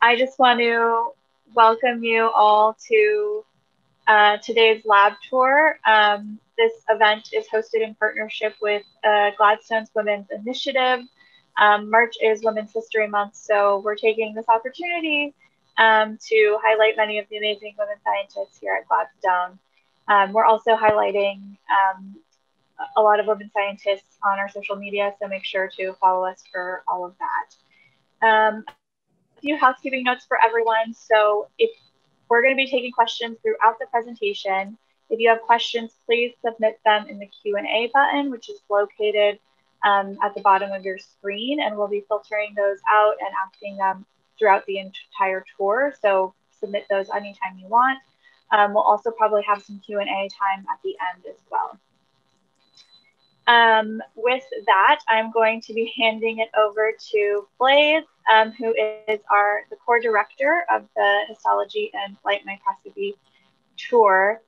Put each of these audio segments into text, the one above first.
I just want to welcome you all to uh, today's lab tour. Um, this event is hosted in partnership with uh, Gladstone's Women's Initiative. Um, March is Women's History Month, so we're taking this opportunity um, to highlight many of the amazing women scientists here at Gladstone. Um, we're also highlighting um, a lot of women scientists on our social media, so make sure to follow us for all of that. Um, few housekeeping notes for everyone. So if we're going to be taking questions throughout the presentation, if you have questions, please submit them in the Q&A button, which is located um, at the bottom of your screen, and we'll be filtering those out and asking them throughout the entire tour. So submit those anytime you want. Um, we'll also probably have some Q&A time at the end as well. Um, with that, I'm going to be handing it over to Blaise, um, who is our the core director of the histology and light microscopy tour.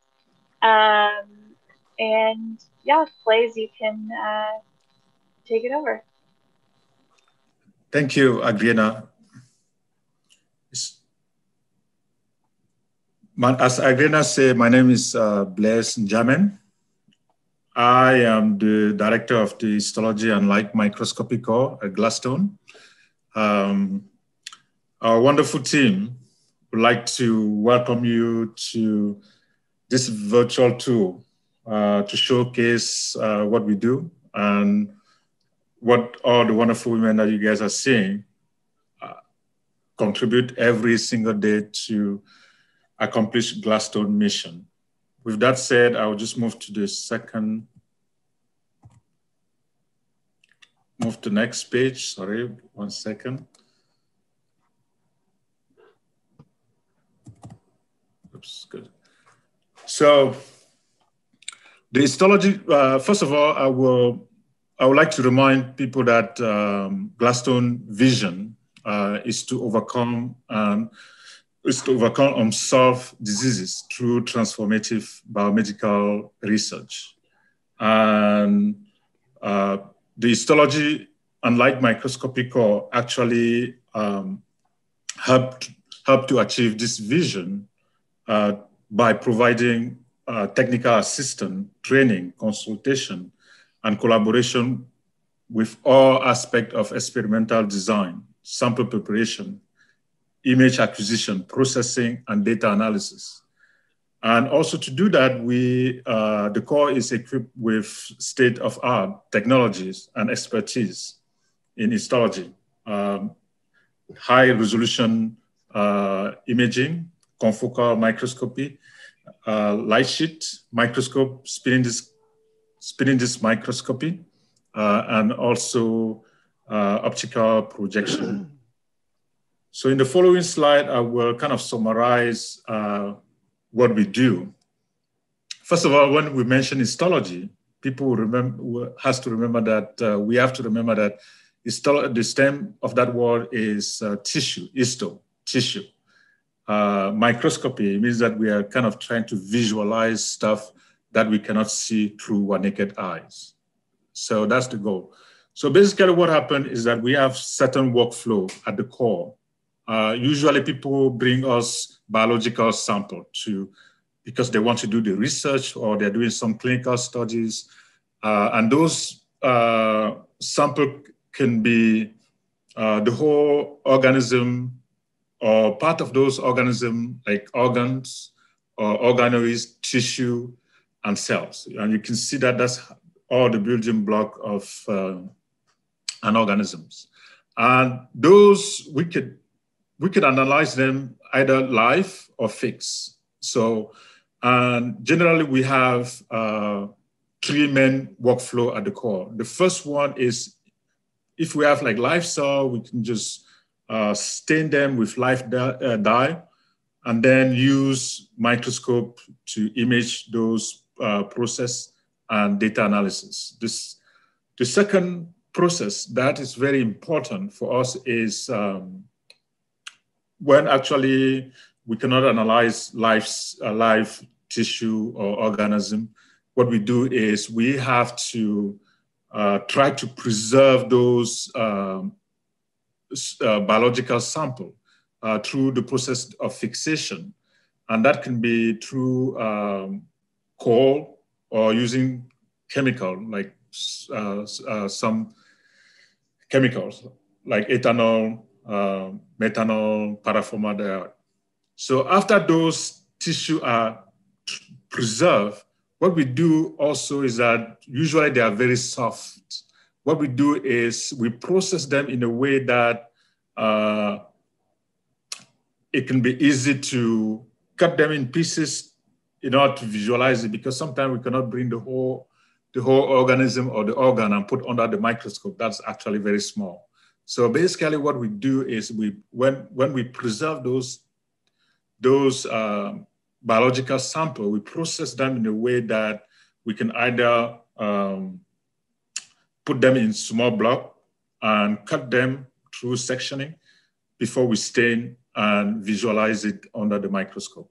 Um, and yeah, Blaise, you can uh, take it over. Thank you, Adriana. As Adriana said, my name is uh, Blaise Ndjamen. I am the director of the histology and light microscopy core at Gladstone. Um, our wonderful team would like to welcome you to this virtual tour uh, to showcase uh, what we do and what all the wonderful women that you guys are seeing uh, contribute every single day to accomplish Gladstone mission. With that said, I'll just move to the second, move to next page. Sorry, one second. Oops, good. So the histology, uh, first of all, I will, I would like to remind people that um, Gladstone vision uh, is to overcome um, is to overcome unsolved diseases through transformative biomedical research. And uh, the histology unlike light microscopy core actually um, helped, help to achieve this vision uh, by providing uh, technical assistance, training, consultation, and collaboration with all aspects of experimental design, sample preparation, image acquisition, processing, and data analysis. And also to do that, we, uh, the core is equipped with state-of-art technologies and expertise in histology, um, high resolution uh, imaging, confocal microscopy, uh, light sheet microscope, spinning disk, spinning disk microscopy, uh, and also uh, optical projection. So in the following slide, I will kind of summarize uh, what we do. First of all, when we mention histology, people remember, has to remember that uh, we have to remember that the stem of that word is uh, tissue, histo, tissue. Uh, microscopy means that we are kind of trying to visualize stuff that we cannot see through our naked eyes. So that's the goal. So basically what happened is that we have certain workflow at the core uh, usually people bring us biological sample to because they want to do the research or they're doing some clinical studies. Uh, and those uh, sample can be uh, the whole organism or part of those organism like organs or organoids, tissue, and cells. And you can see that that's all the building block of uh, an organisms. And those we could we could analyze them either live or fixed. So um, generally we have uh, three main workflow at the core. The first one is if we have like live cell, we can just uh, stain them with live uh, dye and then use microscope to image those uh, process and data analysis. This, the second process that is very important for us is um, when actually we cannot analyze live, uh, live tissue or organism, what we do is we have to uh, try to preserve those um, uh, biological sample uh, through the process of fixation. And that can be through um, coal or using chemical, like uh, uh, some chemicals, like ethanol, uh, methanol, paraformaldehyde. So after those tissue are preserved, what we do also is that usually they are very soft. What we do is we process them in a way that uh, it can be easy to cut them in pieces in order to visualize it because sometimes we cannot bring the whole the whole organism or the organ and put under the microscope. That's actually very small. So basically what we do is we when when we preserve those those uh, biological sample, we process them in a way that we can either um, put them in small block and cut them through sectioning before we stain and visualize it under the microscope.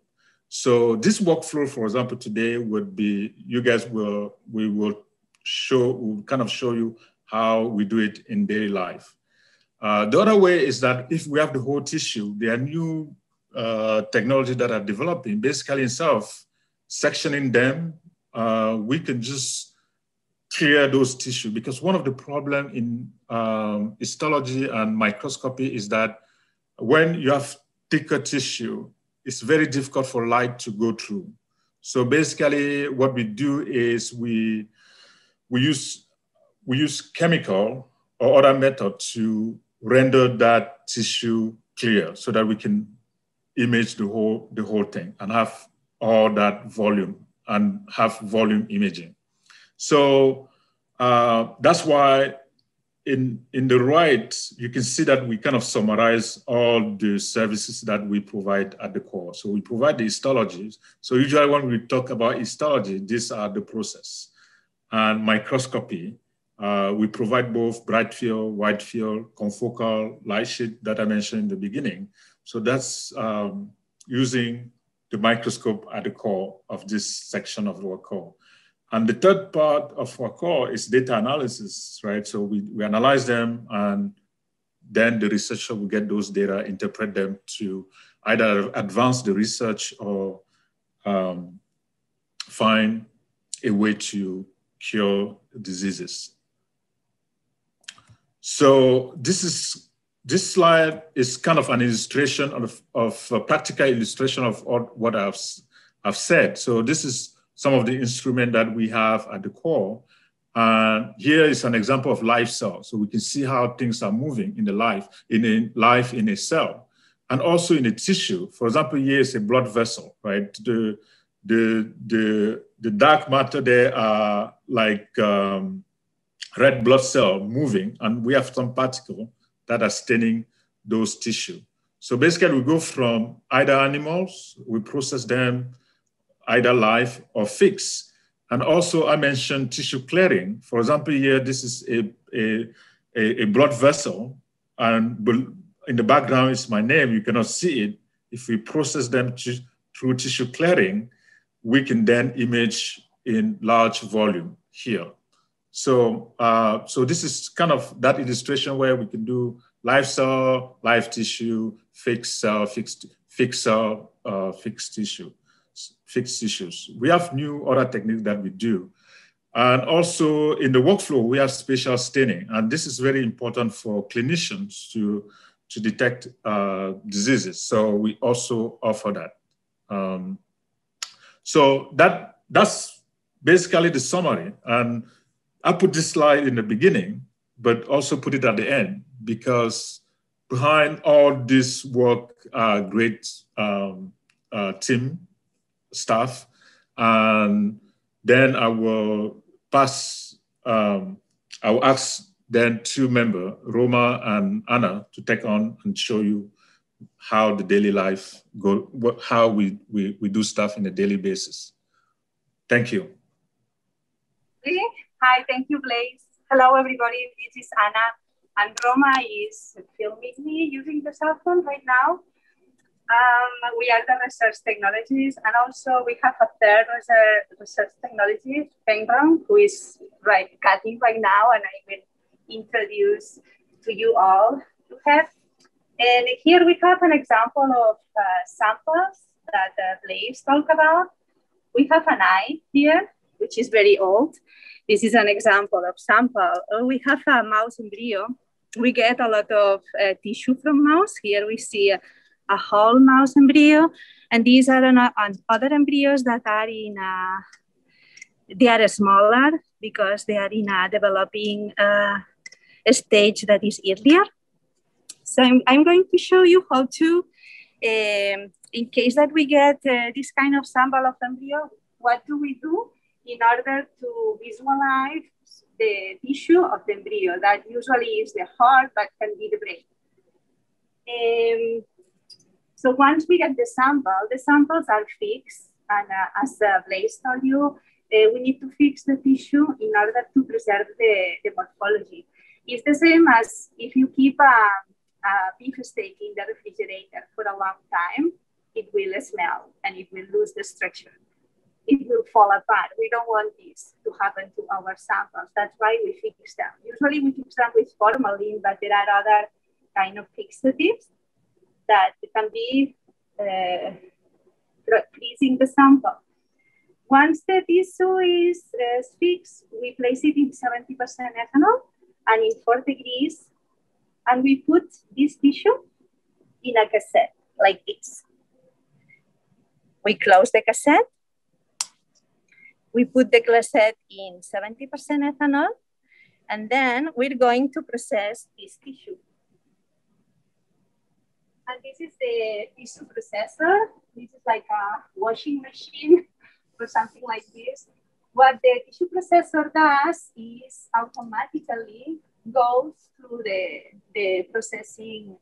So this workflow, for example, today would be, you guys will, we will show, we'll kind of show you how we do it in daily life. Uh, the other way is that if we have the whole tissue, there are new uh, technology that are developing, basically itself, sectioning them, uh, we can just clear those tissue because one of the problem in um, histology and microscopy is that when you have thicker tissue, it's very difficult for light to go through. So basically what we do is we, we, use, we use chemical or other method to render that tissue clear so that we can image the whole, the whole thing and have all that volume and have volume imaging. So uh, that's why in, in the right, you can see that we kind of summarize all the services that we provide at the core. So we provide the histologies. So usually when we talk about histology, these are the process. And microscopy, uh, we provide both bright field, wide field, confocal, light sheet that I mentioned in the beginning. So that's um, using the microscope at the core of this section of our core. And the third part of our core is data analysis, right? So we, we analyze them and then the researcher will get those data, interpret them to either advance the research or um, find a way to cure diseases. So this is this slide is kind of an illustration of, of a practical illustration of what I've, I've said. So this is some of the instrument that we have at the core. And here is an example of live cell. So we can see how things are moving in the life, in a life in a cell. And also in a tissue. For example, here is a blood vessel, right? The, the, the, the dark matter there are like um, red blood cell moving, and we have some particle that are staining those tissue. So basically we go from either animals, we process them either live or fixed. And also I mentioned tissue clearing. For example, here, this is a, a, a, blood vessel and in the background is my name, you cannot see it. If we process them through tissue clearing, we can then image in large volume here. So, uh, so this is kind of that illustration where we can do live cell, live tissue, fixed cell, fixed, fixed cell, uh, fixed tissue, fixed tissues. We have new other techniques that we do. And also in the workflow, we have spatial staining. And this is very important for clinicians to, to detect uh, diseases. So we also offer that. Um, so that, that's basically the summary. And I put this slide in the beginning, but also put it at the end because behind all this work are great um, uh, team staff. And then I will pass, um, I will ask then two members, Roma and Anna, to take on and show you how the daily life go, how we, we, we do stuff in a daily basis. Thank you. Hi, thank you, Blaise. Hello, everybody. This is Anna, and Roma is filming me using the cell phone right now. Um, we are the research technologies, and also we have a third research technology, Pengram, who is right cutting right now, and I will introduce to you all to have. And here we have an example of uh, samples that uh, Blaise talked about. We have an eye here, which is very old. This is an example of sample. Uh, we have a mouse embryo. We get a lot of uh, tissue from mouse. Here we see a, a whole mouse embryo. And these are an other embryos that are in a, they are smaller because they are in a developing uh, stage that is earlier. So I'm, I'm going to show you how to, um, in case that we get uh, this kind of sample of embryo, what do we do in order to visualize the tissue of the embryo? That usually is the heart, but can be the brain. Um, so once we get the sample, the samples are fixed. And uh, as uh, Blaise told you, uh, we need to fix the tissue in order to preserve the, the morphology. It's the same as if you keep a, a beef steak in the refrigerator for a long time, it will smell and it will lose the structure. It will fall apart. We don't want this to happen to our samples. That's why we fix them. Usually we fix them with formalin, but there are other kind of fixatives that can be uh, freezing the sample. Once the tissue is uh, fixed, we place it in 70% ethanol and in 4 degrees. And we put this tissue in a cassette like this. We close the cassette. We put the cassette in 70% ethanol. And then we're going to process this tissue. And this is the tissue processor. This is like a washing machine or something like this what the tissue processor does is automatically goes through the, the processing,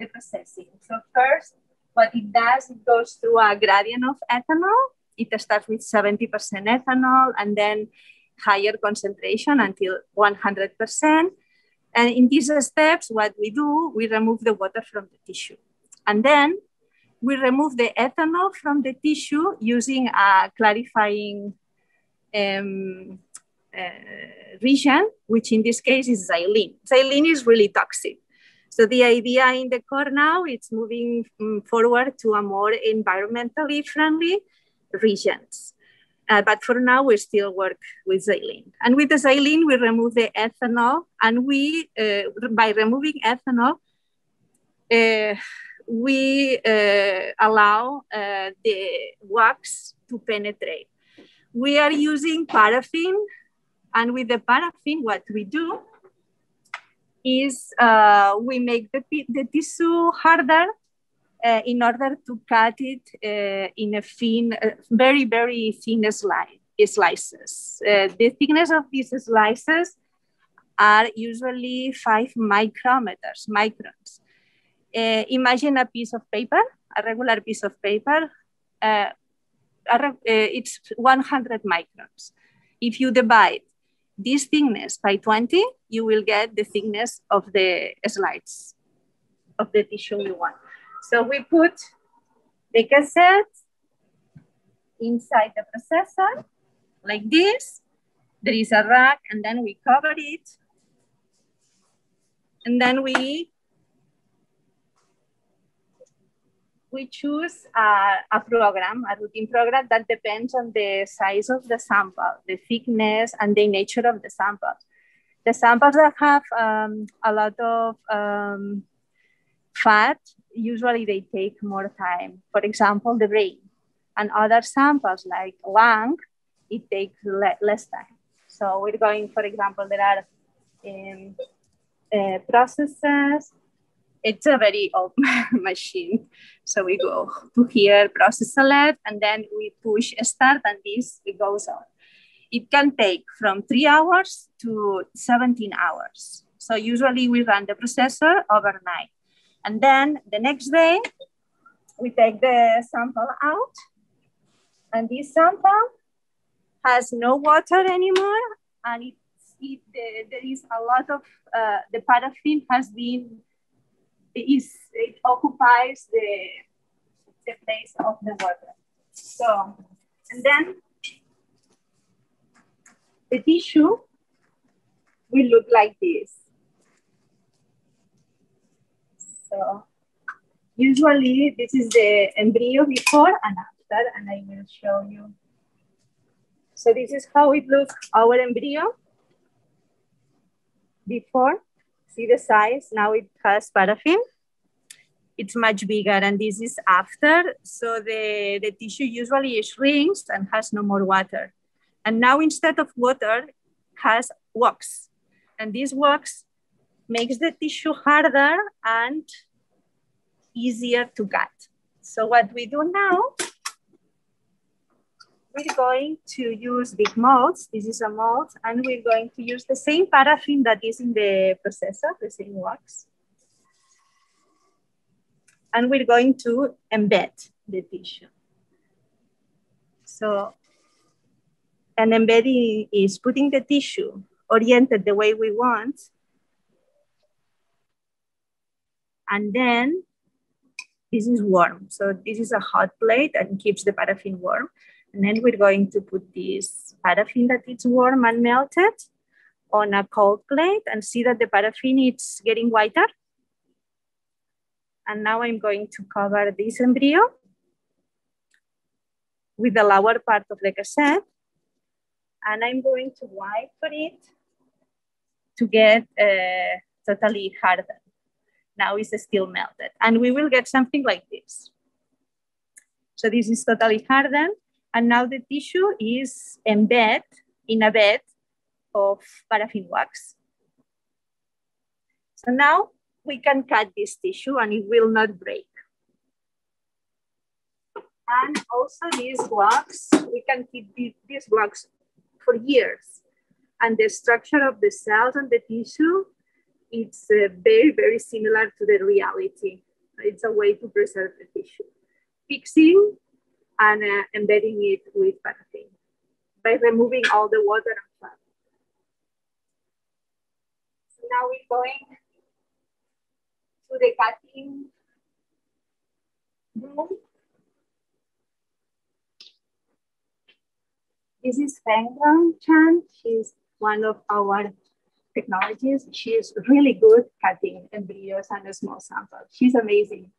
the processing. So first, what it does, it goes through a gradient of ethanol. It starts with 70% ethanol and then higher concentration until 100%. And in these steps, what we do, we remove the water from the tissue. And then we remove the ethanol from the tissue using a clarifying um, uh, region, which in this case is xylene. Xylene is really toxic. So the idea in the core now is moving um, forward to a more environmentally friendly regions. Uh, but for now, we still work with xylene. And with the xylene, we remove the ethanol. And we, uh, by removing ethanol, uh, we uh, allow uh, the wax to penetrate we are using paraffin. And with the paraffin, what we do is uh, we make the, the tissue harder uh, in order to cut it uh, in a thin, uh, very, very thin slice, slices. Uh, the thickness of these slices are usually five micrometers, microns. Uh, imagine a piece of paper, a regular piece of paper, uh, it's 100 microns. If you divide this thickness by 20, you will get the thickness of the slides of the tissue you want. So we put the cassette inside the processor like this. There is a rack and then we cover it. And then we we choose a, a, program, a routine program that depends on the size of the sample, the thickness, and the nature of the sample. The samples that have um, a lot of um, fat, usually they take more time. For example, the brain. And other samples like lung, it takes le less time. So we're going, for example, there are um, uh, processes it's a very old machine. So we go to here, process select, and then we push start and this it goes on. It can take from three hours to 17 hours. So usually we run the processor overnight. And then the next day, we take the sample out and this sample has no water anymore and it, it, there is a lot of, uh, the paraffin has been is it occupies the the place of the water. So, and then the tissue will look like this. So usually this is the embryo before and after, and I will show you. So this is how it looks, our embryo before. See the size, now it has paraffin. It's much bigger and this is after. So the, the tissue usually shrinks and has no more water. And now instead of water, has wax. And this wax makes the tissue harder and easier to cut. So what we do now, we're going to use big molds. This is a mold, and we're going to use the same paraffin that is in the processor, the same wax. And we're going to embed the tissue. So an embedding is putting the tissue oriented the way we want. And then this is warm. So this is a hot plate and keeps the paraffin warm. And then we're going to put this paraffin that is warm and melted on a cold plate and see that the paraffin is getting whiter. And now I'm going to cover this embryo with the lower part of the cassette. And I'm going to wipe for it to get uh, totally hardened. Now it's still melted. And we will get something like this. So this is totally hardened. And now the tissue is embedded in a bed of paraffin wax. So now we can cut this tissue and it will not break. And also these blocks, we can keep these blocks for years. And the structure of the cells and the tissue, it's uh, very, very similar to the reality. It's a way to preserve the tissue. Fixing and uh, embedding it with paraffin by removing all the water and fat. So now we're going to the cutting room. This is Feng Chan. She's one of our technologists. She is really good cutting embryos and a small samples. She's amazing.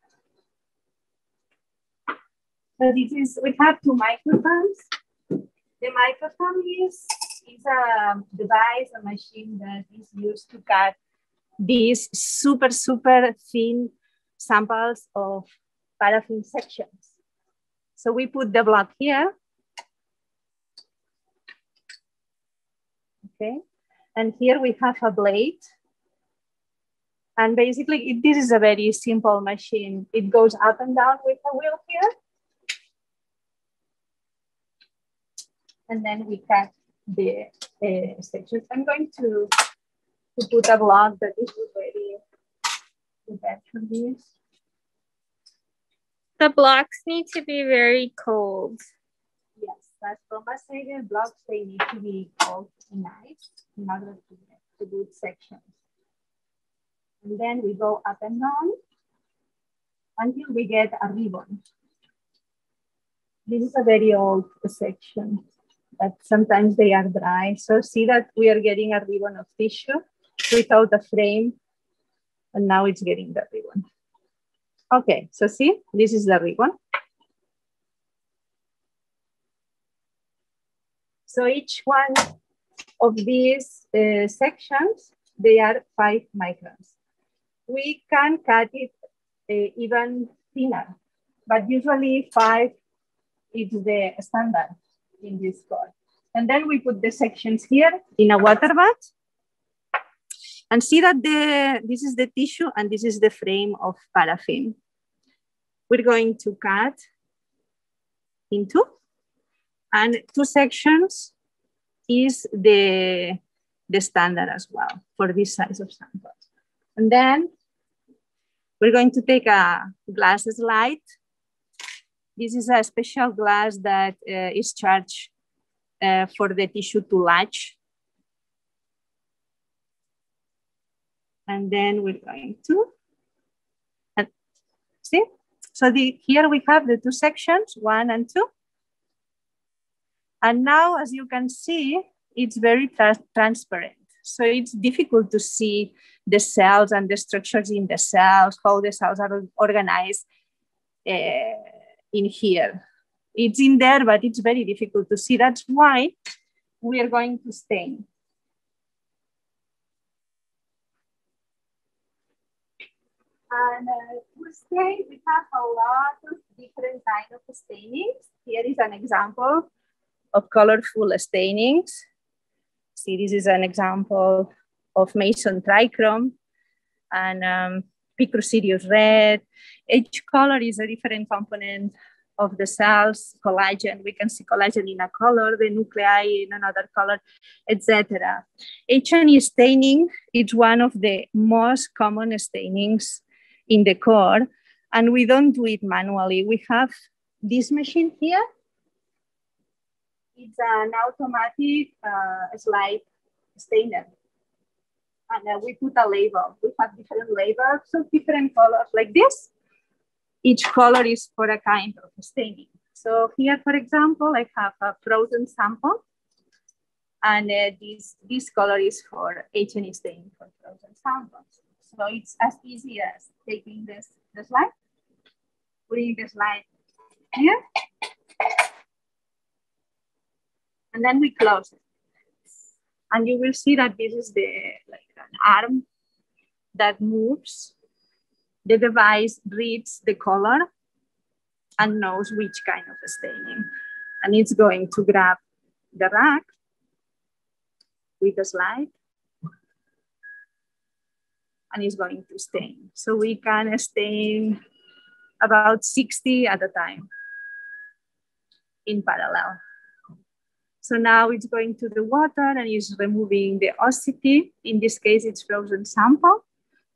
So this is, we have two microtomes. The microtome is, is a device, a machine that is used to cut these super, super thin samples of paraffin sections. So we put the block here. Okay, and here we have a blade. And basically, it, this is a very simple machine. It goes up and down with a wheel here. and then we cut the uh, sections. I'm going to, to put a block that is already prepared for this. The blocks need to be very cold. That's from a second blocks, they need to be and nice in order to get the good sections. And then we go up and down until we get a ribbon. This is a very old section but sometimes they are dry. So see that we are getting a ribbon of tissue without a frame, and now it's getting the ribbon. Okay, so see, this is the ribbon. So each one of these uh, sections, they are five microns. We can cut it uh, even thinner, but usually five is the standard in this code. And then we put the sections here in a water bath and see that the, this is the tissue and this is the frame of paraffin. We're going to cut into and two sections is the, the standard as well for this size of samples. And then we're going to take a glass slide this is a special glass that uh, is charged uh, for the tissue to latch. And then we're going to, and see? So the, here we have the two sections, one and two. And now, as you can see, it's very tra transparent. So it's difficult to see the cells and the structures in the cells, how the cells are organized uh, in here. It's in there, but it's very difficult to see. That's why we are going to stain. And uh, to stain, we have a lot of different kind of stainings. Here is an example of colorful stainings. See, this is an example of Masson trichrome and um, Picrosirius red. Each color is a different component of the cells, collagen. We can see collagen in a color, the nuclei in another color, etc. H&E staining is one of the most common stainings in the core, and we don't do it manually. We have this machine here. It's an automatic uh, slide stainer. And uh, we put a label. We have different labels of different colors like this each color is for a kind of staining. So here, for example, I have a frozen sample and uh, this, this color is for H&E stain for frozen samples. So it's as easy as taking this, the slide, putting the slide here, and then we close it. And you will see that this is the like an arm that moves the device reads the color and knows which kind of staining. And it's going to grab the rack with the slide and it's going to stain. So we can stain about 60 at a time in parallel. So now it's going to the water and it's removing the osity. In this case, it's frozen sample.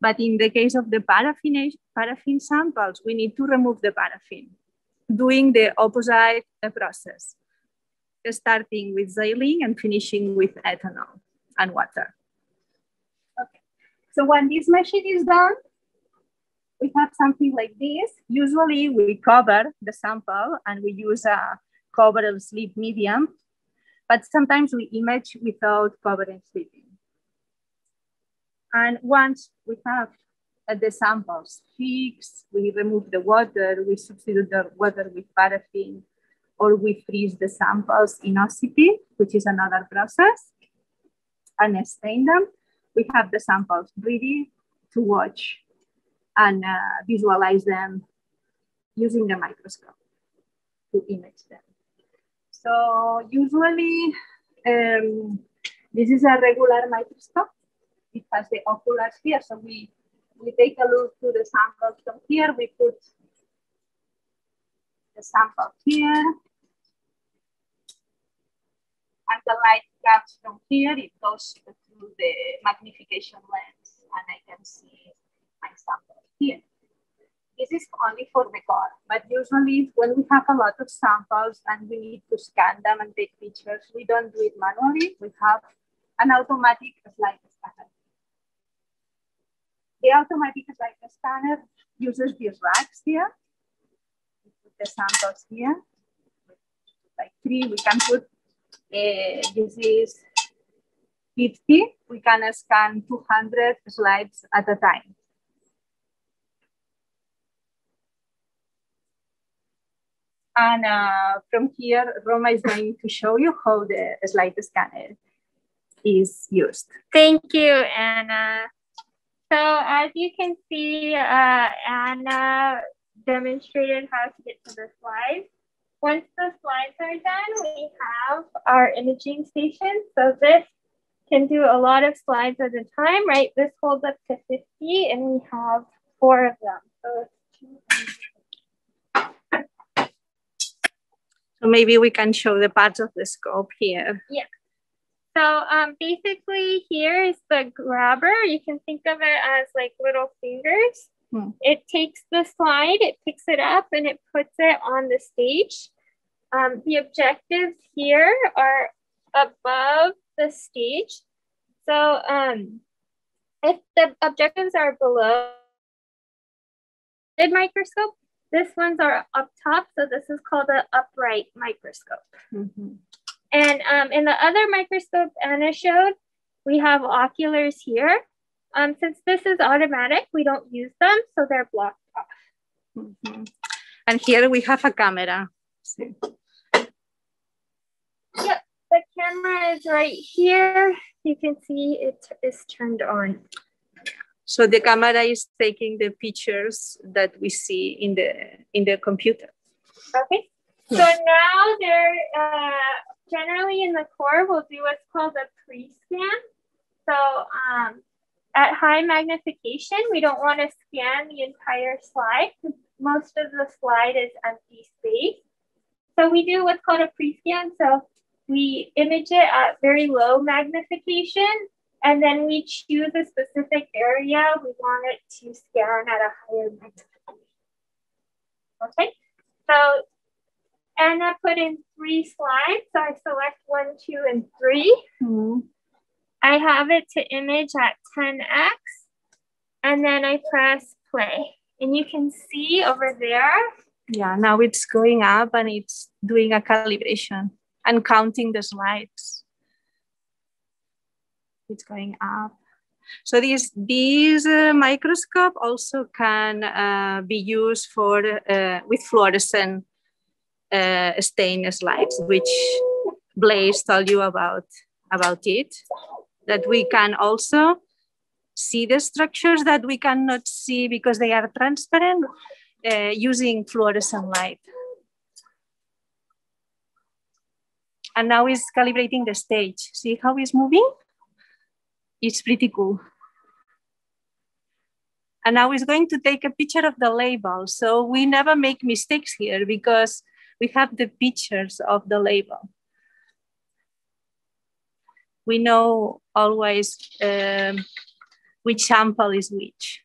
But in the case of the paraffin, paraffin samples, we need to remove the paraffin, doing the opposite process, starting with xylene and finishing with ethanol and water. Okay. So when this machine is done, we have something like this. Usually we cover the sample and we use a cover of sleep medium, but sometimes we image without covering sleeping. And once we have uh, the samples fixed, we remove the water, we substitute the water with paraffin, or we freeze the samples in OCT, which is another process, and stain them. We have the samples ready to watch and uh, visualize them using the microscope to image them. So usually, um, this is a regular microscope it has the oculars here. So we, we take a look to the sample from here. We put the sample here. And the light comes from here. It goes through the magnification lens and I can see my sample here. This is only for the core, but usually when we have a lot of samples and we need to scan them and take pictures, we don't do it manually. We have an automatic slide scanner. The automatic like scanner uses these racks here. We put the samples here. Like three, we can put, uh, this is 50. We can scan 200 slides at a time. And uh, from here, Roma is going to show you how the slide scanner is used. Thank you, Anna. So as you can see, uh, Anna demonstrated how to get to the slides. Once the slides are done, we have our imaging station. So this can do a lot of slides at a time, right? This holds up to 50 and we have four of them. So so maybe we can show the parts of the scope here. Yeah. So um, basically here is the grabber. You can think of it as like little fingers. Hmm. It takes the slide, it picks it up and it puts it on the stage. Um, the objectives here are above the stage. So um, if the objectives are below the microscope, this ones are up top. So this is called an upright microscope. Mm -hmm. And um, in the other microscope Anna showed, We have oculars here. Um, since this is automatic, we don't use them, so they're blocked off. Mm -hmm. And here we have a camera. See. Yep, the camera is right here. You can see it is turned on. So the camera is taking the pictures that we see in the in the computer. Okay. So now they're uh, generally in the core, we'll do what's called a pre-scan. So um, at high magnification, we don't want to scan the entire slide. Because most of the slide is empty space. So we do what's called a pre-scan. So we image it at very low magnification, and then we choose a specific area we want it to scan at a higher magnification. Okay, so Anna put in three slides. So I select one, two, and 3 mm-hmm. I have it to image at 10x, and then I press play. And you can see over there. Yeah, now it's going up and it's doing a calibration and counting the slides. It's going up. So this, this uh, microscope also can uh, be used for uh, with fluorescent uh, stain slides, which Blaise told you about, about it, that we can also see the structures that we cannot see because they are transparent uh, using fluorescent light. And now it's calibrating the stage. See how it's moving? It's pretty cool. And now it's going to take a picture of the label. So we never make mistakes here because we have the pictures of the label. We know always um, which sample is which.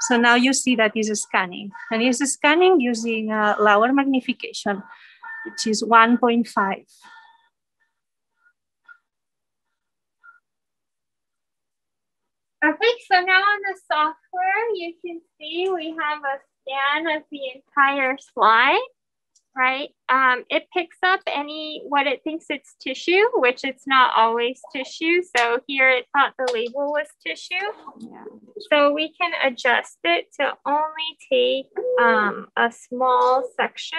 So now you see that is scanning and it's scanning using uh, a lower magnification, which is 1.5. Okay, so now on the software, you can see we have a scan of the entire slide right? Um, it picks up any what it thinks it's tissue, which it's not always tissue. So here it thought the label was tissue. Yeah. So we can adjust it to only take um, a small section.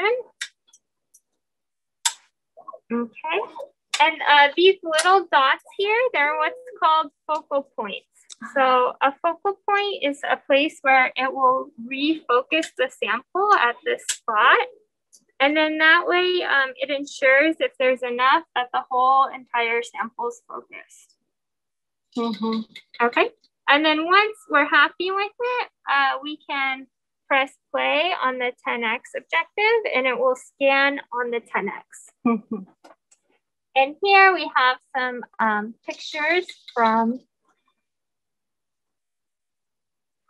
Okay. And uh, these little dots here, they're what's called focal points. So a focal point is a place where it will refocus the sample at this spot and then that way um, it ensures if there's enough that the whole entire sample is focused. Mm-hmm. Okay. And then once we're happy with it, uh, we can press play on the 10x objective and it will scan on the 10x. Mm-hmm. And here we have some um, pictures from,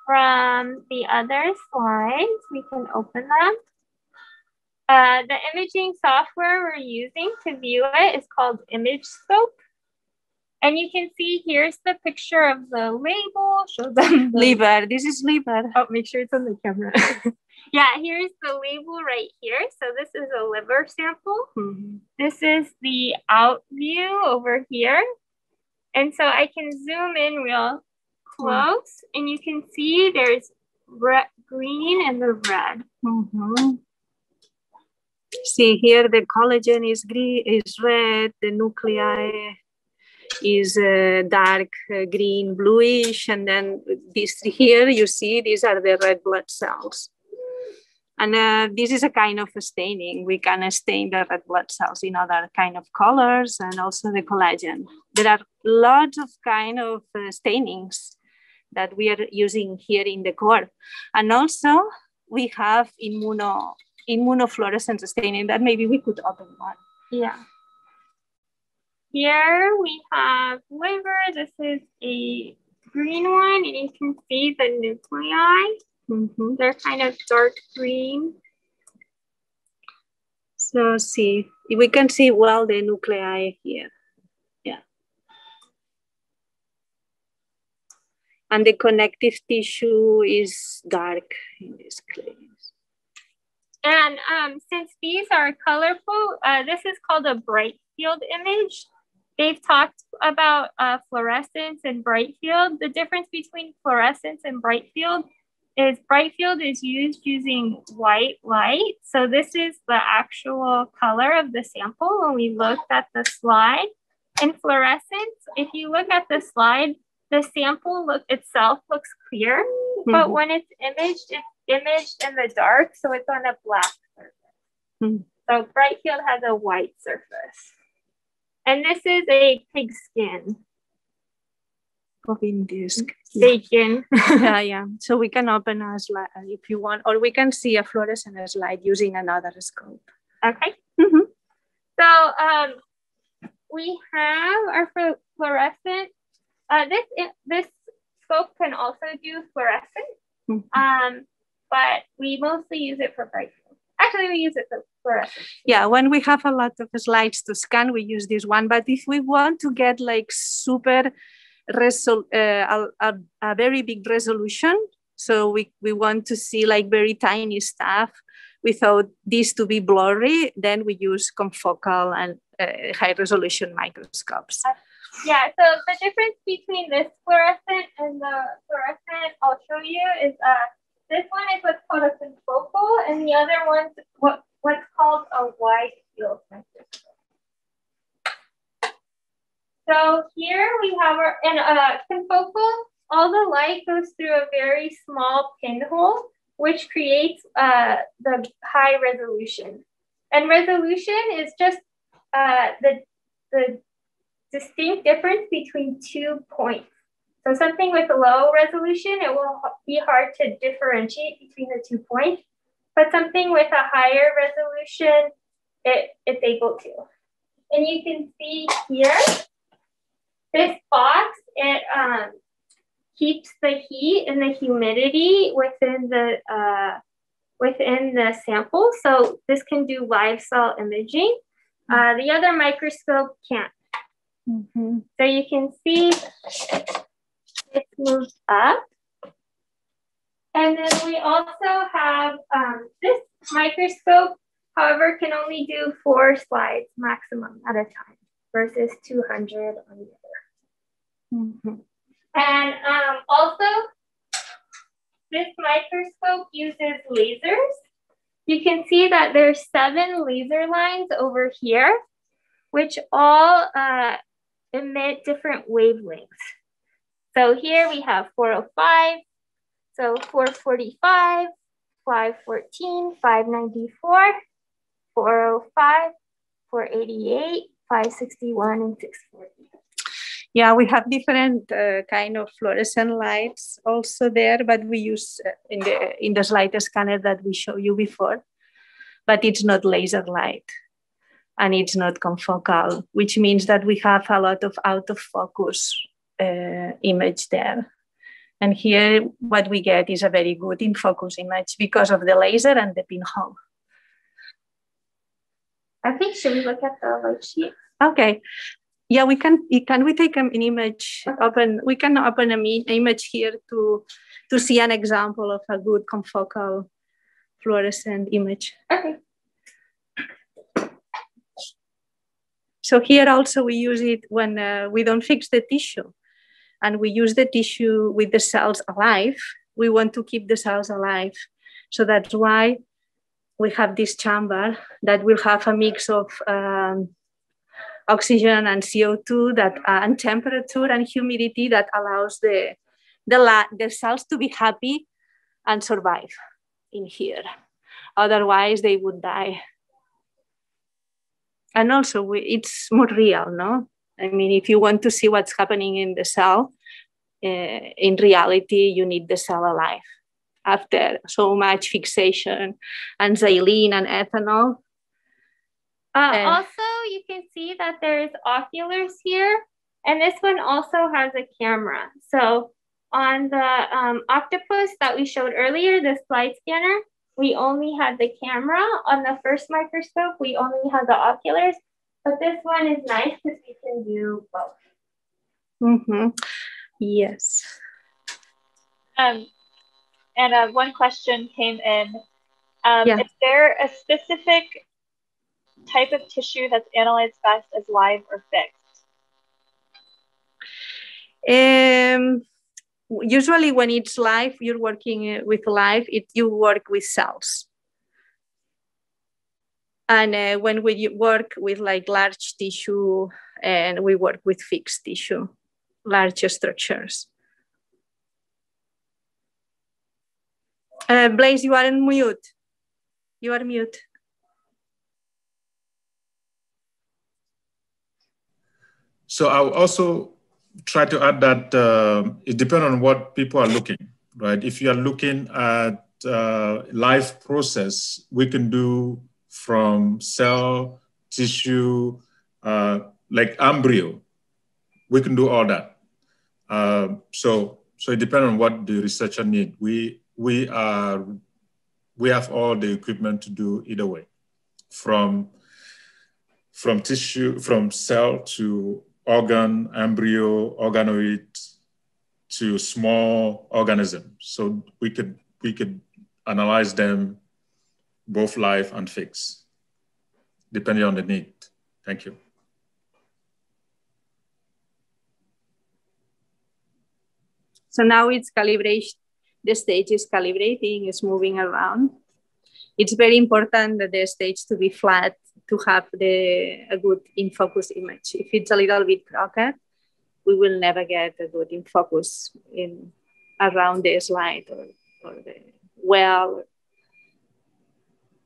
from the other slides. We can open them. Uh, the imaging software we're using to view it is called ImageScope. And you can see here's the picture of the label. Show them the liver. This is liver. Oh, make sure it's on the camera. yeah, here's the label right here. So this is a liver sample. Mm -hmm. This is the out view over here. And so I can zoom in real close mm -hmm. and you can see there's green and the red. Mm -hmm. See here, the collagen is green, is red, the nuclei is uh, dark uh, green, bluish, and then this here you see these are the red blood cells. And uh, this is a kind of staining. We can stain the red blood cells in other kind of colors and also the collagen. There are lots of kind of uh, stainings that we are using here in the core. And also we have immuno immunofluorescence staining that maybe we could open one. Yeah. Here we have liver. This is a green one, and you can see the nuclei. Mm -hmm. They're kind of dark green. So see, we can see well the nuclei here. Yeah. And the connective tissue is dark in this case. And um, since these are colorful, uh, this is called a bright field image. They've talked about uh, fluorescence and bright field. The difference between fluorescence and bright field is bright field is used using white light. So this is the actual color of the sample when we looked at the slide. In fluorescence, if you look at the slide, the sample look itself looks clear, mm -hmm. but mm-hmm. when it's imaged, it's imaged in the dark, so it's on a black surface. Mm. So bright field has a white surface. And this is a pig skin. Bovine disc. Bacon. yeah, yeah. So we can open a slide if you want, or we can see a fluorescent slide using another scope. Okay. Mm -hmm. So um, we have our fluorescent uh, this this scope can also do fluorescent, mm-hmm. um, but we mostly use it for bright Actually, we use it for fluorescent. Yeah, when we have a lot of slides to scan, we use this one. But if we want to get like super resol- uh, a, a, very big resolution, so we, we want to see like very tiny stuff without this to be blurry, then we use confocal and uh, high resolution microscopes. Yeah, so the difference between this fluorescent and the fluorescent I'll show you is uh, this one is what's called a confocal, and the other one's what, what's called a wide field microscope. So here we have our, in a confocal, all the light goes through a very small pinhole, which creates uh, the high resolution. And resolution is just uh, the, the distinct difference between two points. So something with low resolution, it will be hard to differentiate between the two points, but something with a higher resolution, it, it's able to. And you can see here, this box, it um, keeps the heat and the humidity within the uh, within the sample. So this can do live cell imaging. Uh, the other microscope can't. Mm -hmm. So you can see it moves up. And then we also have um, this microscope, however, can only do four slides maximum at a time versus 200 on the other. Mm -hmm. And um, also, this microscope uses lasers. You can see that there's seven laser lines over here, which all uh, emit different wavelengths. So here we have 405, so 445, 514, 594, 405, 488, 561, and 640. Yeah, we have different uh, kind of fluorescent lights also there, but we use uh, in the in the slide scanner that we show you before, but it's not laser light and it's not confocal, which means that we have a lot of out of focus uh, image there. And here, what we get is a very good in focus image because of the laser and the pinhole. I think, should we look at the light sheet? Okay. Yeah, we can. Can we take an image? Okay. Open. We can open an image here to to see an example of a good confocal fluorescent image. Okay. So here also we use it when uh, we don't fix the tissue and we use the tissue with the cells alive. We want to keep the cells alive. So that's why we have this chamber that will have a mix of um, oxygen and CO2 that uh, and temperature and humidity that allows the, the, the cells to be happy and survive in here. Otherwise, they would die and also we, it's more real no i mean if you want to see what's happening in the cell uh, in reality you need the cell alive. After so much fixation and xylene and ethanol. Uh, and also you can see that there's oculars here and this one also has a camera. So on the um, octopus that we showed earlier the slide scanner we only had the camera. On the first microscope, we only had the oculars, but this one is nice because we can do both. Mm-hmm. Yes. Um, and uh, one question came in Um, yeah. Is there a specific type of tissue that's analyzed best as live or fixed? Um, usually when it's live, you're working with live, it, you work with cells. And uh, when we work with like large tissue and we work with fixed tissue, large structures. Uh, Blaise, you are in mute. You are mute. So I'll also try to add that uh, it depends on what people are looking, right? If you are looking at uh, live process, we can do from cell, tissue, uh, like embryo. We can do all that. Uh, so, so it depends on what the researcher need. We we are we have all the equipment to do either way, from from tissue, from cell to organ, embryo, organoid to small organism. So we could we could analyze them both live and fixed, depending on the need. Thank you. So now it's calibration. The stage is calibrating, it's moving around. It's very important that the stage to be flat to have the a good in focus image. If it's a little bit crooked, we will never get a good in focus in around the slide or, or the well.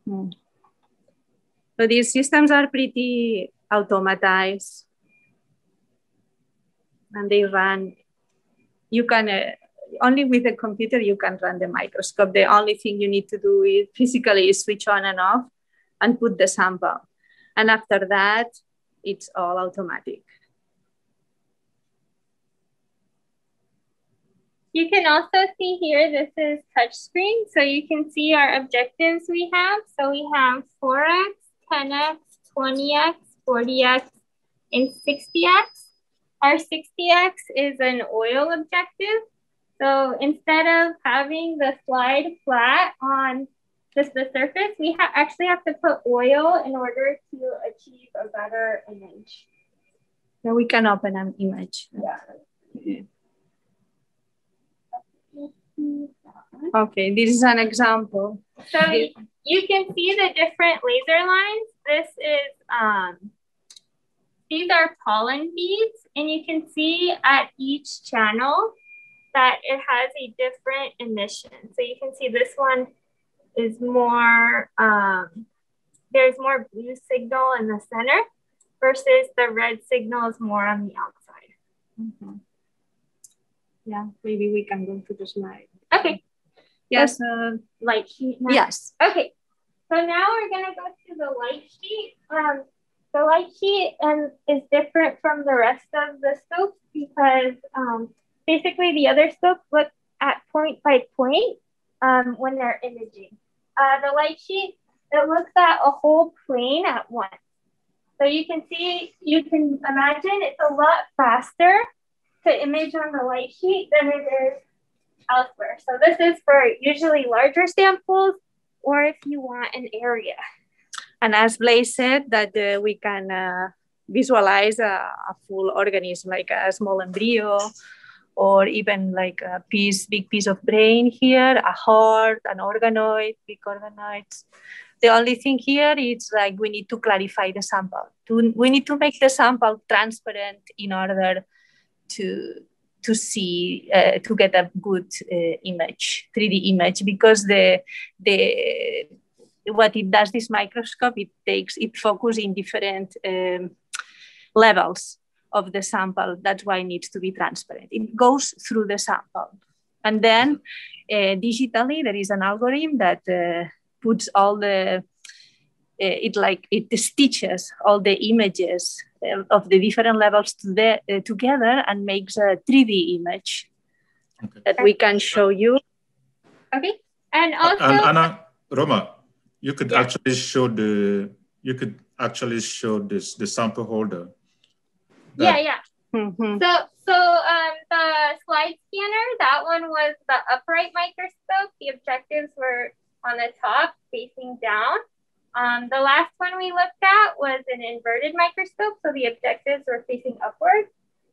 Hmm. So these systems are pretty automatized and they run, you can, uh, only with a computer you can run the microscope. The only thing you need to do is physically switch on and off and put the sample. And after that, it's all automatic. You can also see here, this is touchscreen. So you can see our objectives we have. So we have 4x, 10x, 20x, 40x, and 60x. Our 60x is an oil objective. So instead of having the slide flat on just the surface, we ha actually have to put oil in order to achieve a better image. Yeah, we can open an image. Yeah. Okay, this is an example. So you can see the different laser lines. This is, um, these are pollen beads, and you can see at each channel that it has a different emission. So you can see this one is more, um, there's more blue signal in the center versus the red signal is more on the outside. Mm -hmm. Yeah, maybe we can go to the slide. Okay. Yes. Uh, light sheet now. Yes. Okay. So now we're gonna go to the light sheet. Um, the light sheet um, is different from the rest of the scopes because um, basically the other scopes look at point by point um, when they're imaging uh, the light sheet, it looks at a whole plane at once. So you can see, you can imagine it's a lot faster to image on the light sheet than it is elsewhere. So this is for usually larger samples or if you want an area. And as Blaise said, that uh, we can uh, visualize a, a, full organism like a small embryo or even like a piece, big piece of brain here, a heart, an organoid, big organoids. The only thing here is like we need to clarify the sample. To, we need to make the sample transparent in order to to see uh, to get a good uh, image, 3D image, because the the what it does this microscope it takes it focus in different um, levels of the sample. That's why it needs to be transparent. It goes through the sample. And then uh, digitally, there is an algorithm that uh, puts all the, it like, it stitches all the images uh, of the different levels to the, uh, together and makes a 3D image okay. that we can show you. Okay. And also- and Anna, Roma, you could yeah. actually show the, you could actually show this, the sample holder yeah, yeah. Mm-hmm. So, so um, the slide scanner, that one was the upright microscope. The objectives were on the top facing down. Um, the last one we looked at was an inverted microscope, so the objectives were facing upward.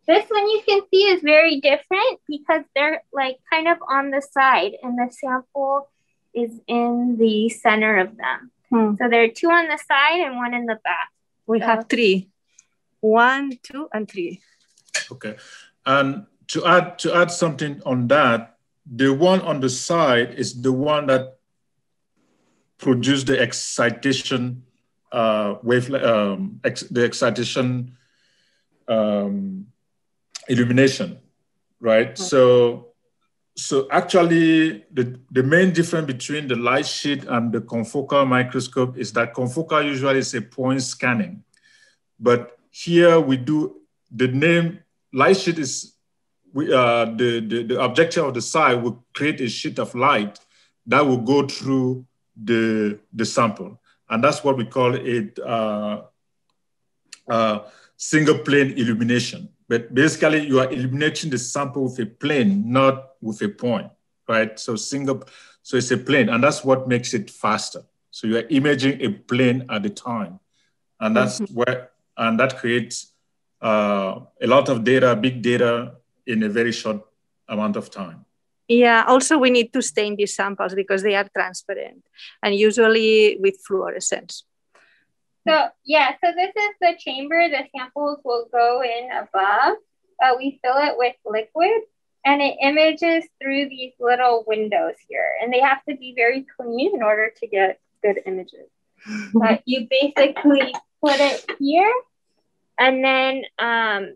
This one you can see is very different because they're like kind of on the side and the sample is in the center of them. Hmm. So there are two on the side and one in the back. We so. have three. One, two, and three. Okay. And to add to add something on that, the one on the side is the one that produced the excitation uh, wave, um, ex, the excitation um, illumination, right? Okay. So, so actually, the, the main difference between the light sheet and the confocal microscope is that confocal usually is a point scanning, but here we do the name light sheet is we, uh, the, the, the objective of the side will create a sheet of light that will go through the, the sample. And that's what we call it uh, uh, single plane illumination. But basically you are illuminating the sample with a plane, not with a point, right? So single, so it's a plane and that's what makes it faster. So you are imaging a plane at a time. And that's mm -hmm. where, and that creates uh, a lot of data, big data in a very short amount of time. Yeah, also we need to stain these samples because they are transparent and usually with fluorescence. So yeah, so this is the chamber. The samples will go in above. Uh, we fill it with liquid and it images through these little windows here. And they have to be very clean in order to get good images. But you basically put it here and then um,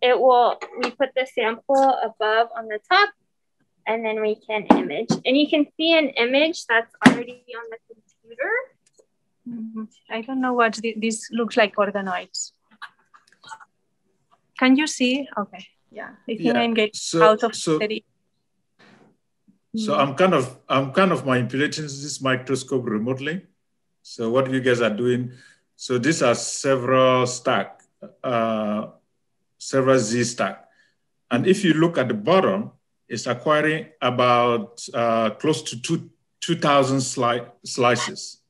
it will, we put the sample above on the top and then we can image. And you can see an image that's already on the computer. Mm -hmm. I don't know what this looks like organoids. Can you see? Okay, yeah. I think yeah. I'm getting so, out of so, steady. So I'm kind of I'm kind of manipulating this microscope remotely. So what you guys are doing? So these are several stack, uh, several Z stack. And if you look at the bottom, it's acquiring about uh, close to two, 2,000 sli slices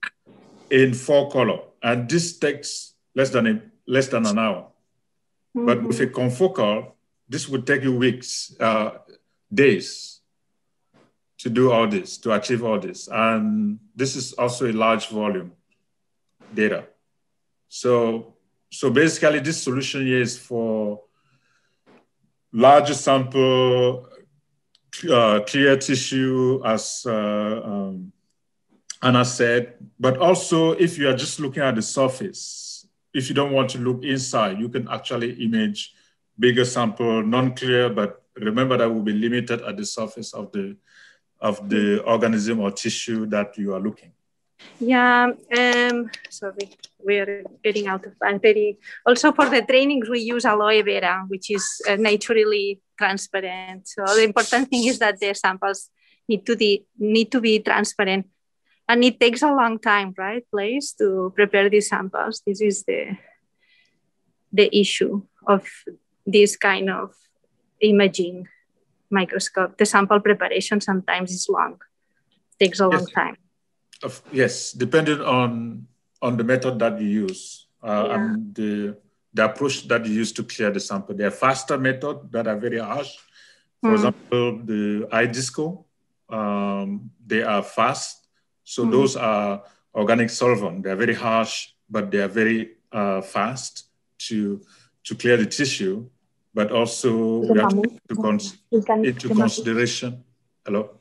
in four color. And this takes less than, a, less than an hour. Mm -hmm. But with a confocal, this would take you weeks, uh, days to do all this, to achieve all this. And this is also a large volume data. So, so basically this solution here is for larger sample, uh, clear tissue, as uh, um, Anna said, but also if you are just looking at the surface, if you don't want to look inside, you can actually image bigger sample, non-clear, but remember that will be limited at the surface of the, of the organism or tissue that you are looking. Yeah, um, sorry, we're getting out of. Very also for the trainings we use aloe vera, which is uh, naturally transparent. So the important thing is that the samples need to be need to be transparent, and it takes a long time, right, Blaise to prepare these samples. This is the the issue of this kind of imaging microscope. The sample preparation sometimes is long, it takes a long yes. time. Of, yes, depending on on the method that you use uh, yeah. and the the approach that you use to clear the sample. There are faster methods that are very harsh. For mm. example, the iDisco, um, they are fast. So mm. those are organic solvent. They're very harsh, but they are very uh, fast to to clear the tissue. But also we have to take into, cons- into consideration. Hello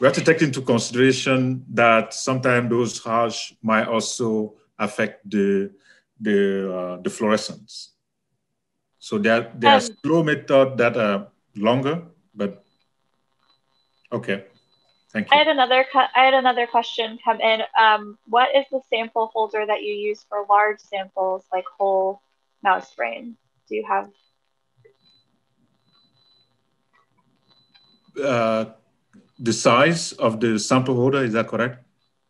we have to take into consideration that sometimes those harsh might also affect the the uh, the fluorescence. So there there um, are slow method that are longer, but okay. Thank you. I had another I had another question come in. Um, what is the sample holder that you use for large samples like whole mouse brain? Do you have? Uh, the size of the sample holder, is that correct?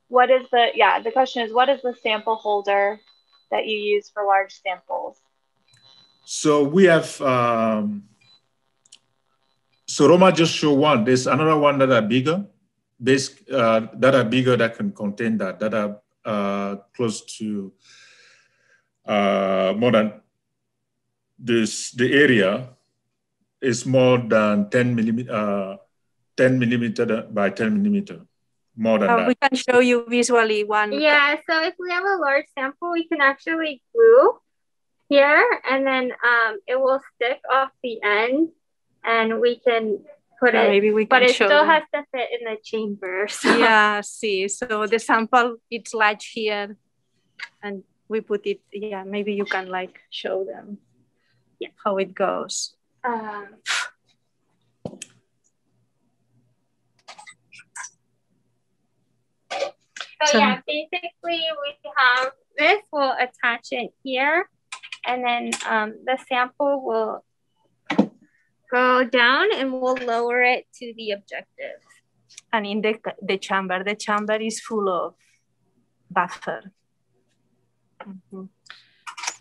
What is the, yeah, the question is what is the sample holder that you use for large samples? So we have, um, so Roma just showed one. There's another one that are bigger. base uh, that are bigger that can contain that, that are uh, close to uh, more than this, the area is more than 10 millimeter, uh, 10 millimeter by 10 millimeter, more than oh, that. We can show you visually one. Yeah, so if we have a large sample, we can actually glue here and then um, it will stick off the end and we can put yeah, it, maybe we can but it still them. has to fit in the chamber. So. Yeah, see, so the sample, it's large here and we put it, yeah, maybe you can like show them yeah. how it goes. Um, so, so yeah, basically we have this, we'll attach it here and then um, the sample will go down and we'll lower it to the objective. And in the, the chamber, the chamber is full of buffer. Mm -hmm.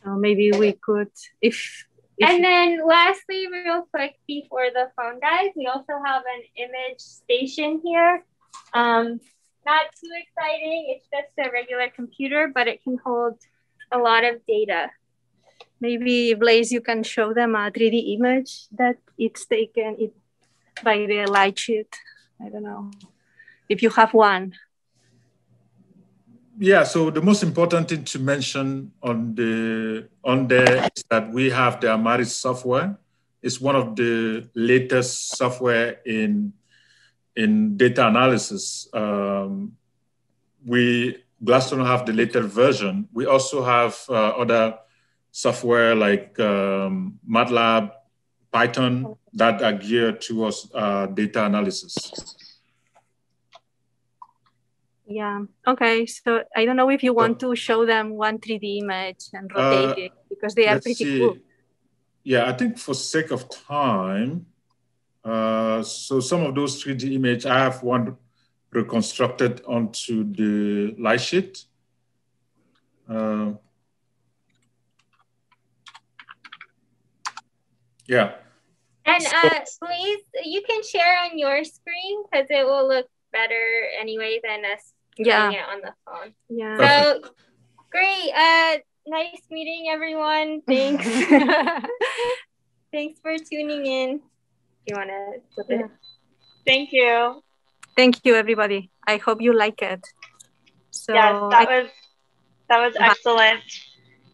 So maybe we could, if, if and then lastly, real quick before the phone dies, we also have an image station here. Um, not too exciting, it's just a regular computer, but it can hold a lot of data. Maybe Blaise, you can show them a 3D image that it's taken it by the light sheet. I don't know if you have one. Yeah, so the most important thing to mention on the on there is that we have the Imaris software. It's one of the latest software in in data analysis. Um, we Gladstone have the latest version. We also have uh, other software like um, MATLAB, Python that are geared towards uh, data analysis. Yeah. Okay. So I don't know if you want to show them one 3D image and rotate uh, it because they are pretty see. cool. Yeah, I think for sake of time, uh, so some of those 3D image, I have one reconstructed onto the light sheet. Uh, Yeah. And uh, please, you can share on your screen because it will look better anyway than us yeah. it on the phone. Yeah. So great. Uh, nice meeting everyone. Thanks. Thanks for tuning in. You want to flip it? Thank you. Thank you, everybody. I hope you like it. So yes, that I was that was excellent.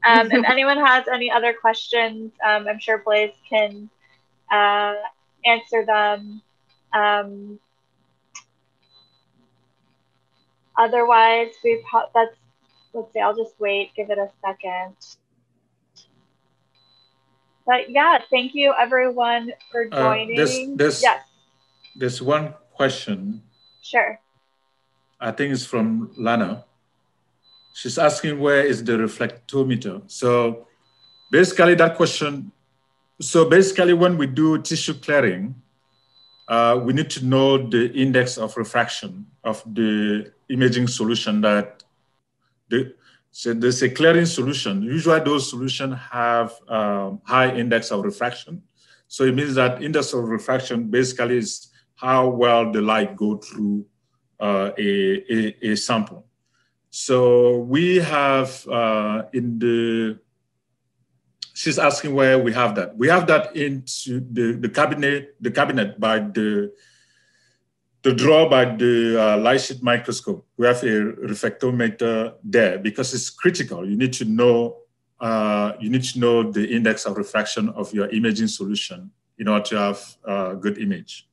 Um, if anyone has any other questions, um, I'm sure Blaise can uh, answer them. Um, otherwise, we've that's let's see. I'll just wait. Give it a second. But yeah, thank you everyone for uh, joining. Uh, this, this, yes. There's one question. Sure. I think it's from Lana she's asking where is the reflectometer. So basically that question, so basically when we do tissue clearing, uh, we need to know the index of refraction of the imaging solution that the, so there's a clearing solution. Usually those solutions have um, high index of refraction. So it means that index of refraction basically is how well the light go through uh, a, a, a sample. So we have uh, in the, she's asking where we have that. We have that into the, the cabinet, the cabinet by the, the draw by the uh, light sheet microscope. We have a reflectometer there because it's critical. You need to know, uh, you need to know the index of refraction of your imaging solution in order to have a good image.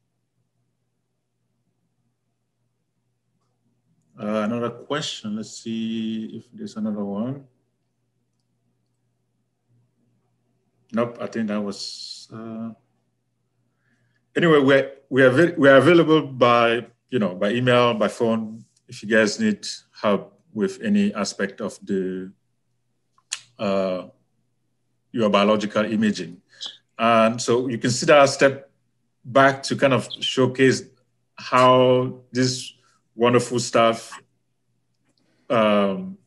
Uh, another question. Let's see if there's another one. Nope, I think that was. Anyway, we're we are we are available by you know by email, by phone. If you guys need help with any aspect of the uh, your biological imaging, and so you can consider a step back to kind of showcase how this wonderful stuff. Um,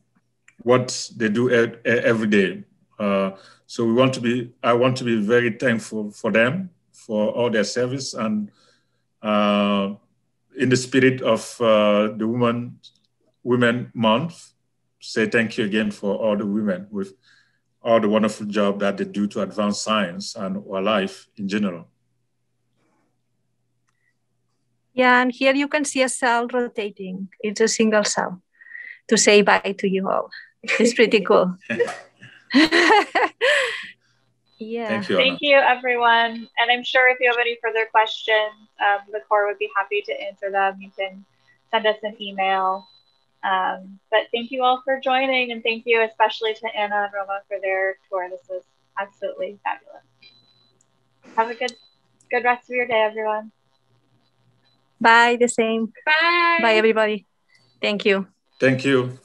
what they do every day. Uh, so we want to be. I want to be very thankful for them for all their service, and uh, in the spirit of uh, the Women Women Month, say thank you again for all the women with all the wonderful job that they do to advance science and our life in general. Yeah, and here you can see a cell rotating. It's a single cell to say bye to you all. It's pretty cool. yeah. Thank you. Thank you, everyone. And I'm sure if you have any further questions, um, the core would be happy to answer them. You can send us an email. Um, but thank you all for joining, and thank you especially to Anna and Roma for their tour. This was absolutely fabulous. Have a good, good rest of your day, everyone. Bye. The same. Bye. Bye, everybody. Thank you. Thank you.